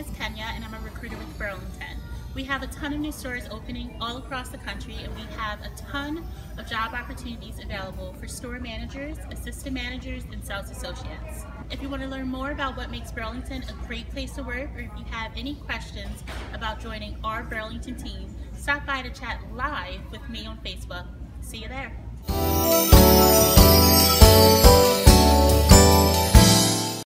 name is Kenya and I'm a recruiter with Burlington. We have a ton of new stores opening all across the country and we have a ton of job opportunities available for store managers, assistant managers, and sales associates. If you want to learn more about what makes Burlington a great place to work or if you have any questions about joining our Burlington team, stop by to chat live with me on Facebook. See you there.